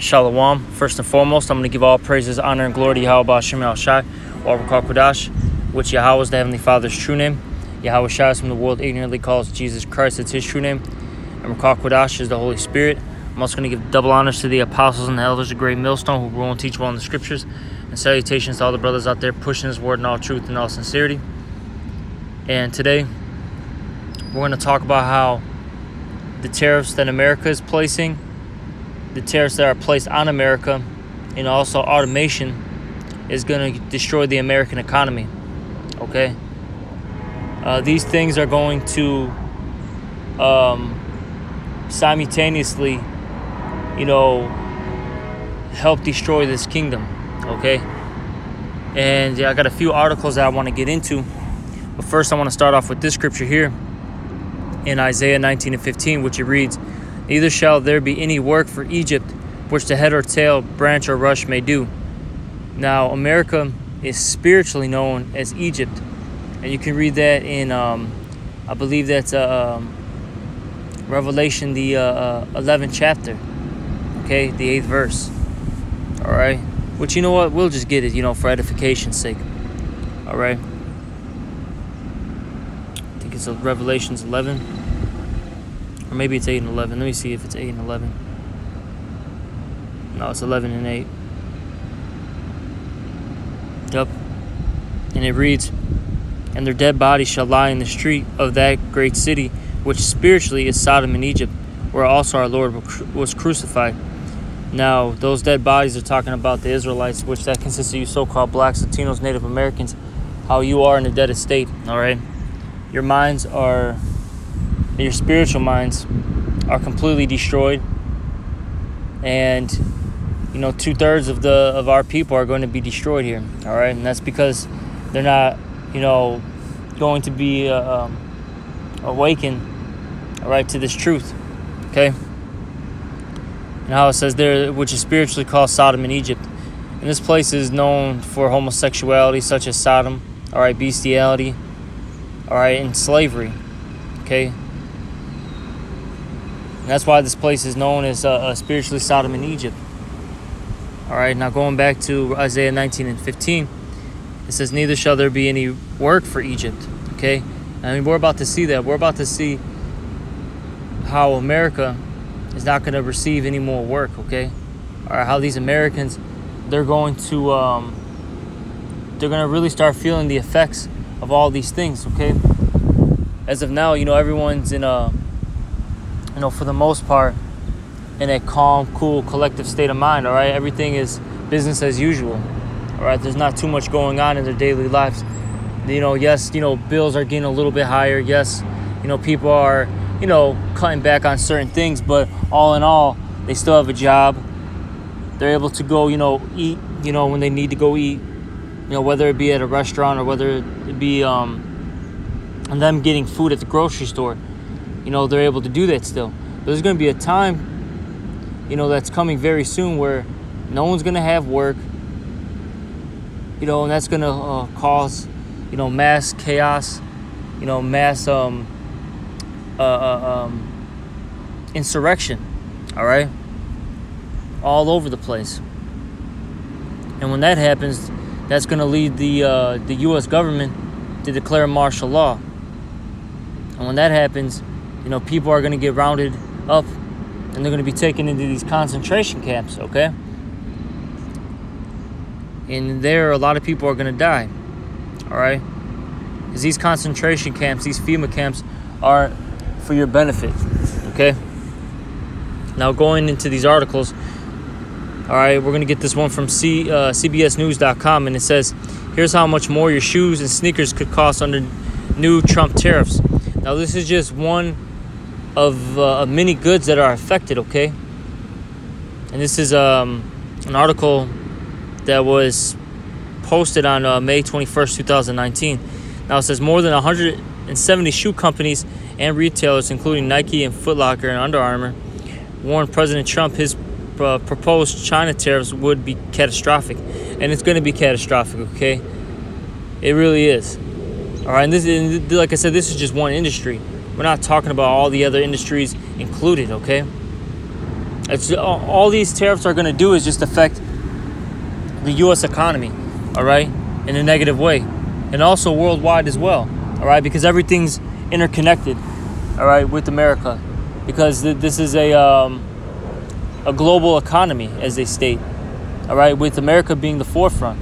Shalom. First and foremost, I'm going to give all praises, honor, and glory to Yahweh Shem El Shai, or Kodash, which Yahweh is the Heavenly Father's true name. Yahweh Shai is from the world ignorantly calls Jesus Christ, it's his true name. And Kodash is the Holy Spirit. I'm also going to give double honors to the apostles and the elders of Great Millstone who rule and teach well in the scriptures. And salutations to all the brothers out there pushing this word in all truth and all sincerity. And today, we're going to talk about how the tariffs that America is placing, the tariffs that are placed on America, and also automation is going to destroy the American economy. Okay? Uh, these things are going to um, simultaneously you know, help destroy this kingdom. Okay. And yeah, I got a few articles that I want to get into. But first, I want to start off with this scripture here in Isaiah 19 and 15, which it reads Neither shall there be any work for Egypt, which the head or tail, branch or rush may do. Now, America is spiritually known as Egypt. And you can read that in, um, I believe that's uh, um, Revelation, the uh, uh, 11th chapter okay? The eighth verse. All right? Which, you know what? We'll just get it, you know, for edification's sake. All right? I think it's Revelations 11. Or maybe it's 8 and 11. Let me see if it's 8 and 11. No, it's 11 and 8. Yep. And it reads, And their dead bodies shall lie in the street of that great city, which spiritually is Sodom and Egypt, where also our Lord was crucified. Now, those dead bodies are talking about the Israelites, which that consists of you so-called blacks, Latinos, Native Americans, how you are in a dead state, all right? Your minds are, your spiritual minds are completely destroyed. And, you know, two-thirds of the of our people are going to be destroyed here, all right? And that's because they're not, you know, going to be uh, um, awakened, all right, to this truth, okay? and how it says there, which is spiritually called Sodom in Egypt. And this place is known for homosexuality, such as Sodom, all right, bestiality, all right, and slavery, okay. And that's why this place is known as uh, uh, spiritually Sodom in Egypt. All right, now going back to Isaiah 19 and 15, it says, Neither shall there be any work for Egypt. Okay, I mean, we're about to see that. We're about to see how America is not going to receive any more work, okay? Or how these Americans, they're going to, um, they're going to really start feeling the effects of all these things, okay? As of now, you know, everyone's in a, you know, for the most part, in a calm, cool, collective state of mind, all right? Everything is business as usual, all right? There's not too much going on in their daily lives. You know, yes, you know, bills are getting a little bit higher. Yes, you know, people are you know, cutting back on certain things, but all in all, they still have a job. They're able to go, you know, eat, you know, when they need to go eat, you know, whether it be at a restaurant or whether it be um, them getting food at the grocery store. You know, they're able to do that still. There's going to be a time, you know, that's coming very soon where no one's going to have work, you know, and that's going to uh, cause, you know, mass chaos, you know, mass um, uh, uh, um, insurrection, all right? All over the place. And when that happens, that's going to lead the, uh, the U.S. government to declare martial law. And when that happens, you know, people are going to get rounded up and they're going to be taken into these concentration camps, okay? And there, a lot of people are going to die, all right? Because these concentration camps, these FEMA camps, are for your benefit. Okay? Now, going into these articles, all right, we're going to get this one from C, uh, CBSNews.com, and it says, Here's how much more your shoes and sneakers could cost under new Trump tariffs. Now, this is just one of uh, many goods that are affected, okay? And this is um, an article that was posted on uh, May 21st, 2019. Now, it says more than 170 shoe companies and retailers, including Nike and Foot Locker and Under Armour, warned President Trump his uh, proposed China tariffs would be catastrophic, and it's going to be catastrophic. Okay, it really is. All right, and this, and like I said, this is just one industry. We're not talking about all the other industries included. Okay, It's all these tariffs are going to do is just affect the U.S. economy, all right, in a negative way, and also worldwide as well, all right, because everything's interconnected, all right, with America, because th- this is a um, a global economy, as they state, all right, with America being the forefront,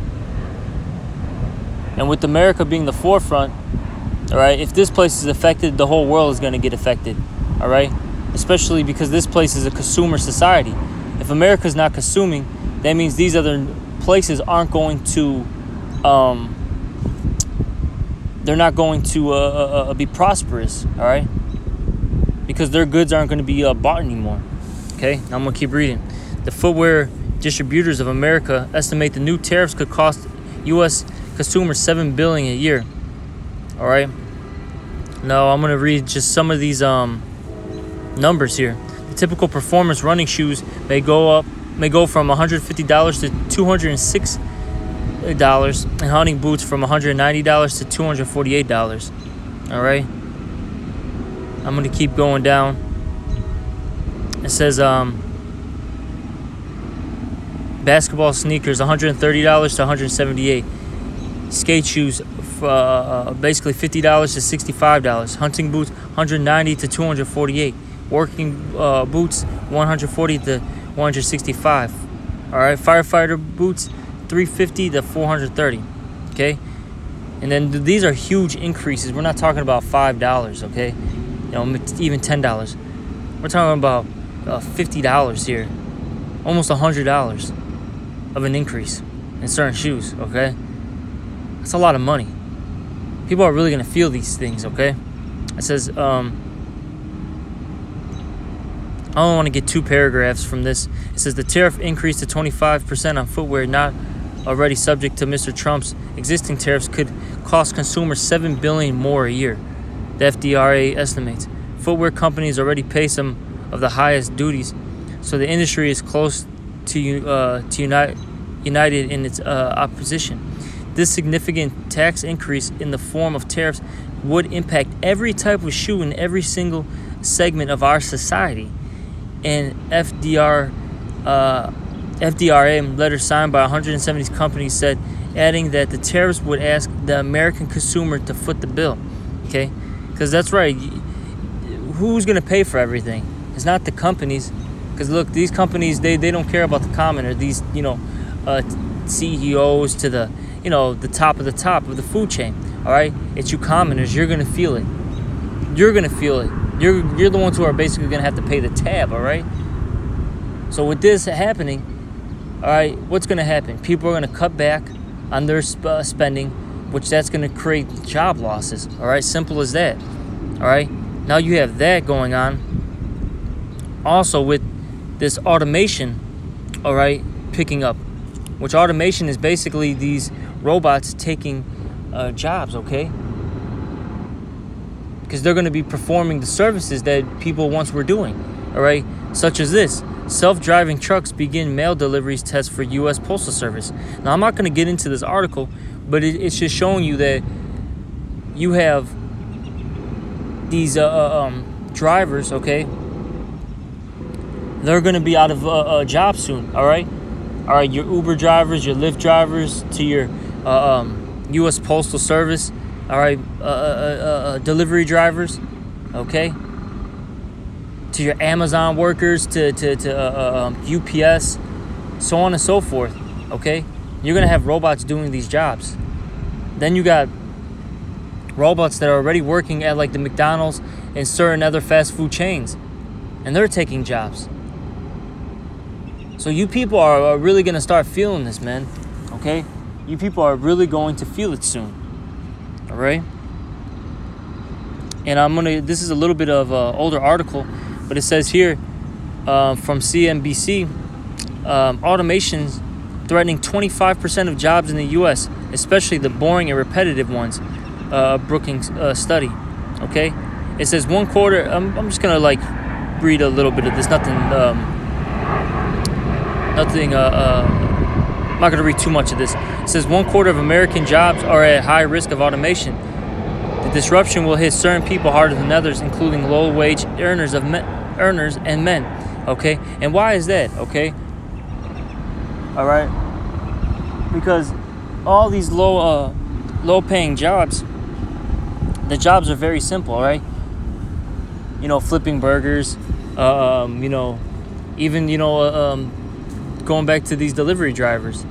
and with America being the forefront, all right, if this place is affected, the whole world is going to get affected, all right especially because this place is a consumer society. If America's not consuming, that means these other places aren't going to, um, they're not going to uh, uh, uh be prosperous, all right? Because their goods aren't going to be uh, bought anymore. Okay, I'm going to keep reading. The footwear distributors of America estimate the new tariffs could cost U.S. consumers seven billion a year. All right. Now I'm to read just some of these um, numbers here. The typical performance running shoes may go up may go from $150 to $206 and hunting boots from $190 to $248. All right. I'm going to keep going down. It says um basketball sneakers $130 to 178 skate shoes uh, basically $50 to $65 hunting boots 190 to 248 working uh, boots 140 to 165 all right firefighter boots 350 to 430 okay? And then these are huge increases. We're not talking about five dollars okay? You know even ten dollars. We're talking about uh, fifty dollars here. Almost a hundred dollars of an increase in certain shoes okay? That's a lot of money people are really gonna feel these things okay it says um I don't want to get two paragraphs from this. It says the tariff increase to 25% on footwear not already subject to Mr. Trump's existing tariffs could cost consumers 7 billion more a year. The FDRA estimates. Footwear companies already pay some of the highest duties, so the industry is close to uh, to unite, united in its uh, opposition. This significant tax increase in the form of tariffs would impact every type of shoe in every single segment of our society and FDR, uh, FDRA letter signed by 170 companies said, adding that the tariffs would ask the American consumer to foot the bill. Okay, because that's right. Who's going to pay for everything? It's not the companies. Because look, these companies they, they don't care about the common or these you know uh, CEOs to the you know the top of the top of the food chain. All right, it's you commoners. You're gonna feel it. You're gonna feel it you're you're the ones who are basically gonna have to pay the tab, all right? So with this happening, all right, what's gonna happen? People are gonna cut back on their sp- uh, spending, which that's gonna create job losses. All right, simple as that. All right. Now you have that going on. Also with this automation, all right, picking up, which automation is basically these robots taking uh, jobs. Okay because they're going to be performing the services that people once were doing, all right? Such as this self driving trucks begin mail deliveries test for U.S. Postal Service. Now, I'm not going to get into this article, but it, it's just showing you that you have these uh, uh um, drivers, okay? They're going to be out of uh, a job soon, all right? All right, your Uber drivers, your Lyft drivers, to your uh, um, U.S. Postal Service all right, uh, uh, uh, uh, delivery drivers, okay, to your Amazon workers, to, to, to UPS, uh, um, so on and so forth, okay? You're gonna have robots doing these jobs. Then you got robots that are already working at like the McDonald's and certain other fast food chains, and they're taking jobs. So you people are really gonna start feeling this, man, okay? You people are really going to feel it soon. All right? And i'm gonna this is a little bit of an older article but it says here uh, from cnbc um, automation threatening 25% of jobs in the us especially the boring and repetitive ones uh, brookings uh, study okay? It says one quarter I'm, I'm just gonna like read a little bit of this nothing um, nothing uh, uh I'm not going to read too much of this. It says one quarter of American jobs are at high risk of automation. The disruption will hit certain people harder than others, including low-wage earners of men, earners and men. Okay, and why is that? Okay. All right. Because all these low, uh, low-paying jobs, the jobs are very simple. Right. You know, flipping burgers. Um, you know, even you know, uh, um, going back to these delivery drivers.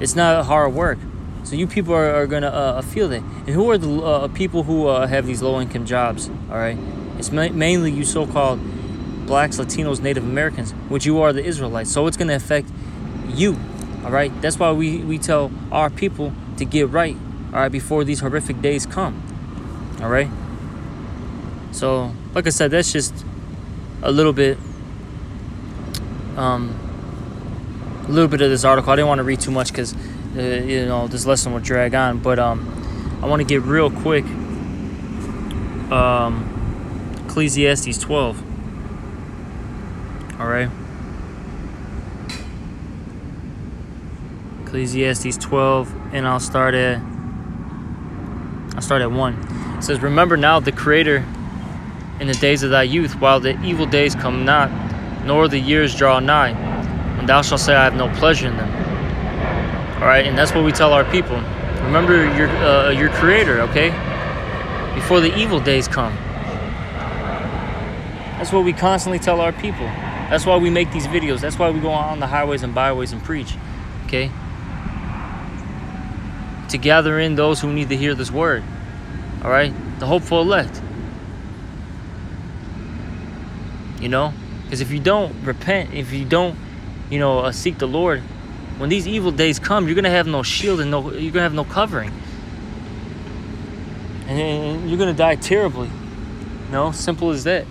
It's not hard work. So you people are, are gonna uh, feel that. And who are the uh, people who uh, have these low-income jobs? All right, it's ma- mainly you so-called blacks, Latinos, Native Americans, which you are the Israelites. So it's gonna affect you. All right. That's why we we tell our people to get right. All right, before these horrific days come. All right. So, like I said, that's just a little bit. Um, a little bit of this article. I didn't want to read too much because uh, you know this lesson would drag on, but um, I want to get real quick. Um, Ecclesiastes 12. All right. Ecclesiastes 12, and I'll start at I'll start at one. It says, "Remember now the Creator in the days of thy youth, while the evil days come not, nor the years draw nigh, thou shalt say, I have no pleasure in them." All right, and that's what we tell our people. Remember your uh, your Creator, okay? Before the evil days come. That's what we constantly tell our people. That's why we make these videos. That's why we go on the highways and byways and preach, okay? To gather in those who need to hear this word, all right? The hopeful elect. You know, because if you don't repent, if you don't, you know, uh, seek the Lord, when these evil days come, you're gonna have no shield and no, you're gonna have no covering, and, and you're gonna die terribly. You know, simple as that.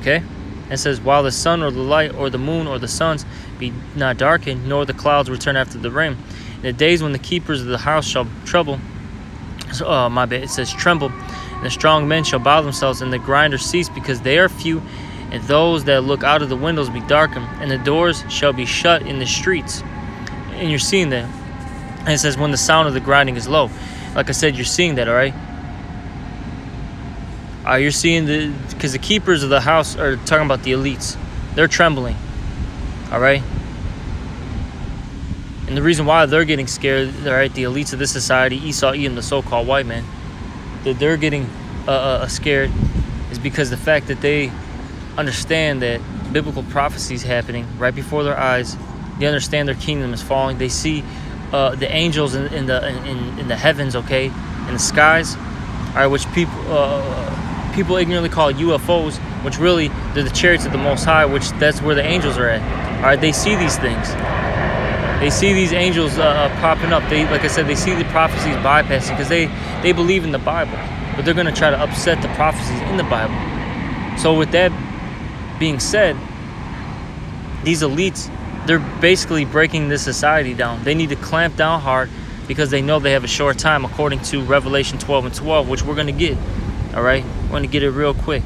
Okay. It says, While the sun or the light or the moon or the suns be not darkened, nor the clouds return after the rain. In the days when the keepers of the house shall trouble, so, uh, my bad, it says tremble, and the strong men shall bow themselves, and the grinders cease, because they are few, and those that look out of the windows be darkened, and the doors shall be shut in the streets. And you're seeing that. And it says, When the sound of the grinding is low. Like I said, you're seeing that, all right? Uh, you're seeing the because the keepers of the house are talking about the elites. They're trembling. All right. And the reason why they're getting scared, all right, the elites of this society, Esau, Edom, the so-called white man, that they're getting uh, uh, scared is because the fact that they understand that biblical prophecy is happening right before their eyes. They understand their kingdom is falling. They see uh, the angels in, in the in, in the heavens, okay, in the skies, all right, which people uh, people ignorantly call UFOs, which really they're the chariots of the Most High, which that's where the angels are at. All right, they see these things. They see these angels uh, uh, popping up. They, like I said, they see the prophecies bypassing because they they believe in the Bible, but they're gonna try to upset the prophecies in the Bible. So with that being said, these elites, they're basically breaking this society down. They need to clamp down hard because they know they have a short time, according to Revelation 12 and 12, which we're gonna get. All right, we're gonna get it real quick.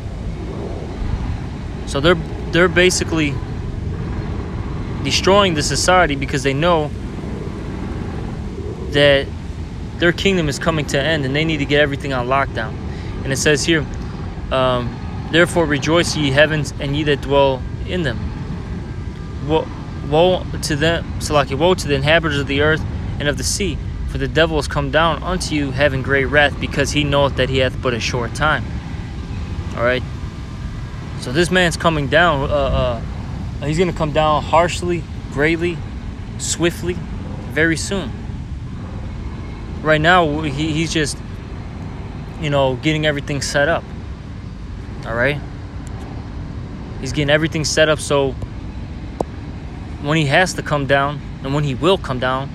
So they're they're basically destroying the society because they know that their kingdom is coming to an end and they need to get everything on lockdown. And it says here, um, therefore rejoice ye heavens and ye that dwell in them. Woe, woe to them, Salaki, woe to the inhabitants of the earth and of the sea, for the devil is come down unto you having great wrath, because he knoweth that he hath but a short time. All right. So this man's coming down. Uh, uh, he's going to come down harshly, greatly, swiftly, very soon. Right now, he, he's just, you know, getting everything set up. All right. He's getting everything set up so when he has to come down and when he will come down,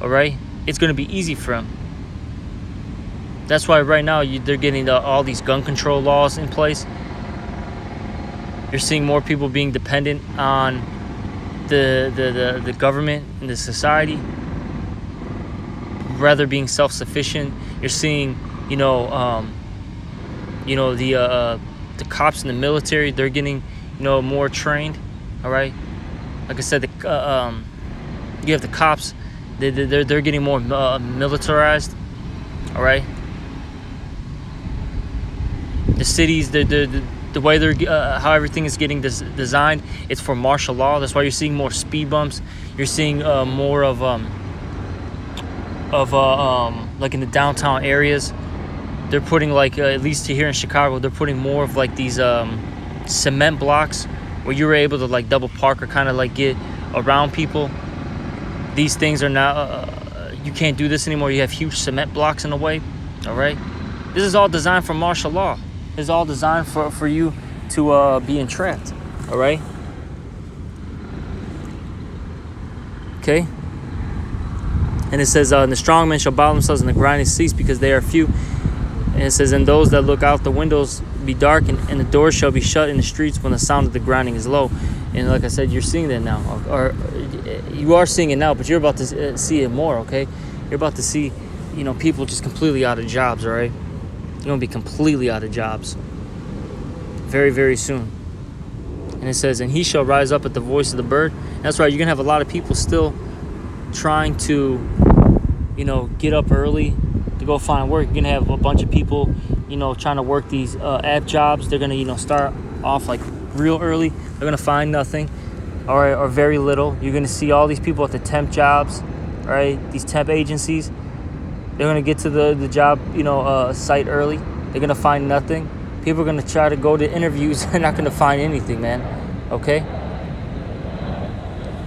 all right, it's going to be easy for him. That's why right now you, they're getting the, all these gun control laws in place. You're seeing more people being dependent on the, the, the, the government and the society rather being self-sufficient. You're seeing, you know, um, you know the uh, the cops in the military. They're getting, you know, more trained. All right, like I said, the, uh, um, you have the cops. They, they're they're getting more uh, militarized. All right. The cities, they're, they're the way they're uh, how everything is getting des- designed it's for martial law that's why you're seeing more speed bumps you're seeing uh, more of um of uh, um like in the downtown areas they're putting like uh, at least here in chicago they're putting more of like these um cement blocks where you were able to like double park or kind of like get around people. These things are now uh, you can't do this anymore. You have huge cement blocks in the way all right this is all designed for martial law. Is all designed for for you to uh be entrapped all right okay? And it says uh, the strong men shall bow themselves and the grinding cease because they are few and it says and those that look out the windows be dark and, the doors shall be shut in the streets when the sound of the grinding is low. And like i said you're seeing that now. Or, or you are seeing it now but you're about to uh, see it more okay? You're about to see you know people just completely out of jobs all right? You're gonna be completely out of jobs. Very very soon. And it says and he shall rise up at the voice of the bird. That's right you're gonna have a lot of people still trying to you know get up early go find work. You're gonna have a bunch of people you know trying to work these uh, app jobs. They're gonna you know start off like real early. They're gonna find nothing or, or very little. You're gonna see all these people at the temp jobs right these temp agencies. They're gonna get to the, the job you know uh, site early. They're gonna find nothing. People are gonna try to go to interviews. They're not gonna find anything man okay?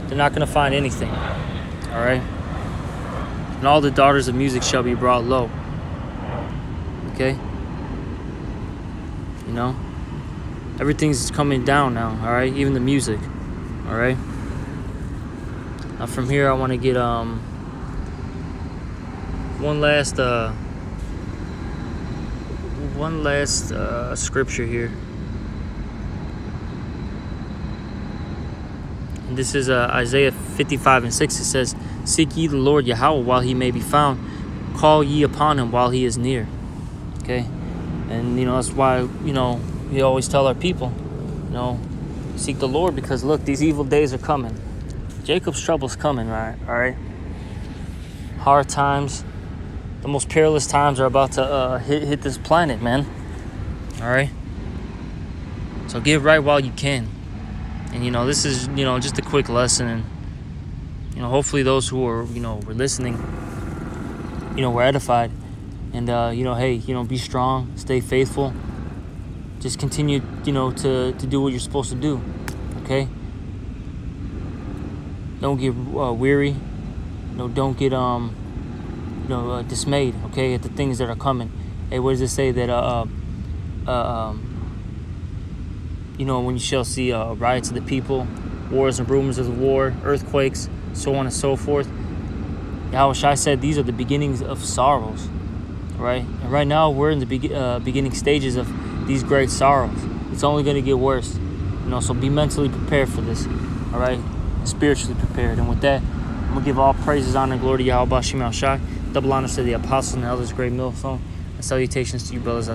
They're not gonna find anything all right and all the daughters of music shall be brought low. Okay? You know? Everything's coming down now all right even the music all right now from here i want to get um one last uh one last uh scripture here. And this is uh, isaiah 55 and 6 it says seek ye the lord yahweh while he may be found. Call ye upon him while he is near. Okay? And you know that's why you know we always tell our people you know seek the lord because look these evil days are coming. Jacob's trouble's coming right? All right? Hard times. The most perilous times are about to uh, hit, hit this planet man. All right? So get right while you can. And you know this is you know just a quick lesson you know hopefully those who are you know were listening you know were edified and uh, you know hey you know be strong stay faithful. Just continue you know to to do what you're supposed to do okay? Don't get uh, weary. No don't get um you know uh, dismayed okay at the things that are coming. Hey what does it say that uh, uh um you know when you shall see uh, riots of the people wars and rumors of the war earthquakes so on and so forth Yahweh Shai said these are the beginnings of sorrows right? And right now we're in the be- uh, beginning stages of these great sorrows. It's only going to get worse, you know. So be mentally prepared for this, all right? Spiritually prepared. And with that, I'm gonna give all praises, honor, and glory to Yahweh Shai. Double honors to the apostles and elders, great millstone, and salutations to you brothers.